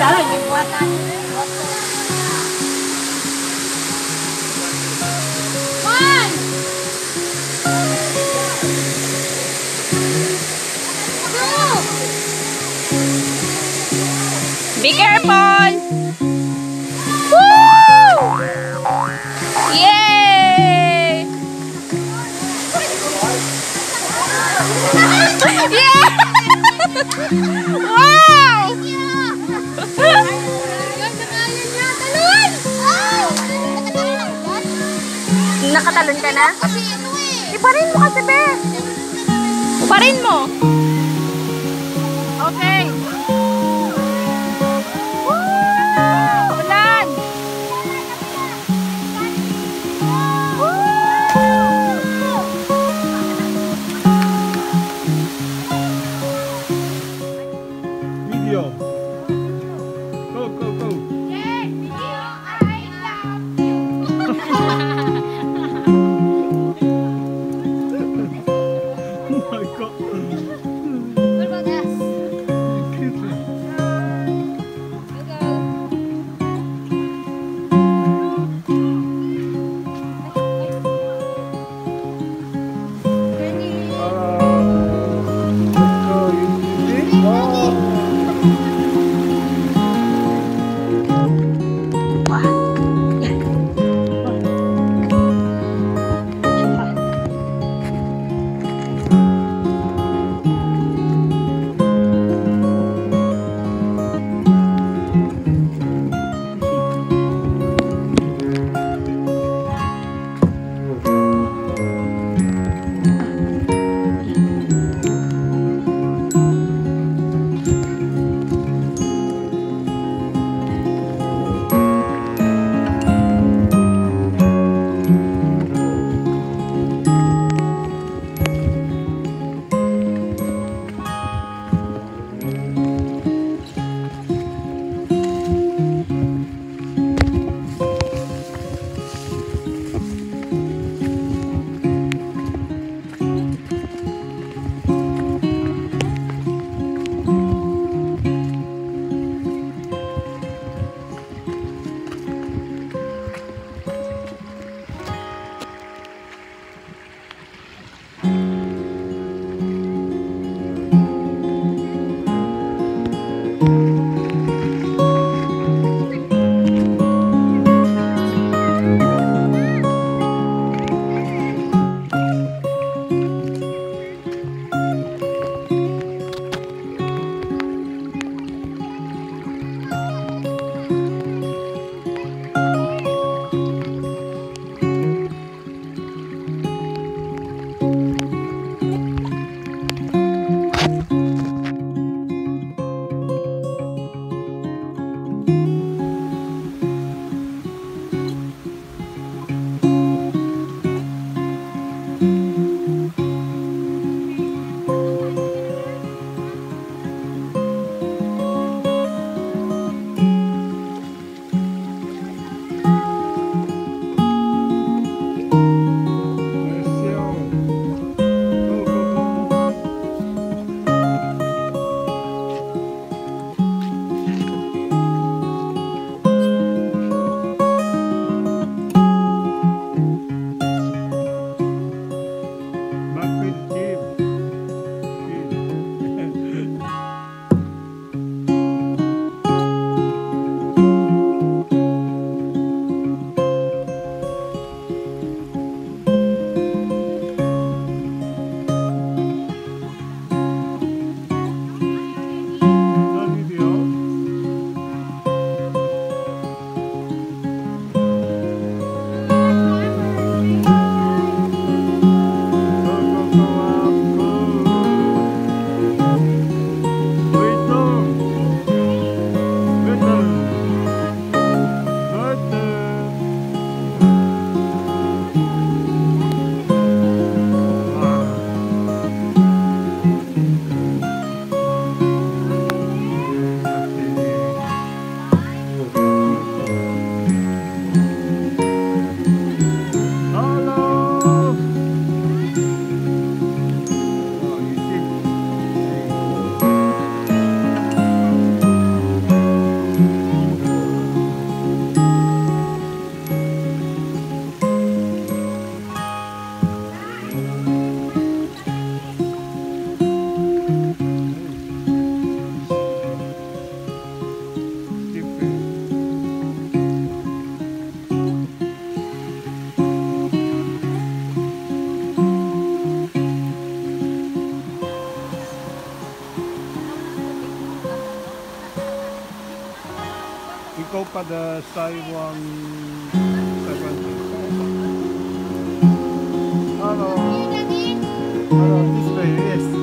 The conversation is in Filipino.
Be careful! Woo! Yay! Yeah! wow! Nakatalon ka na? Kasi ano eh. Iparin mo kasi, be. Iparin mo. Okay. Pada de Taiwan Halo. Hello. Hello, this way, yes.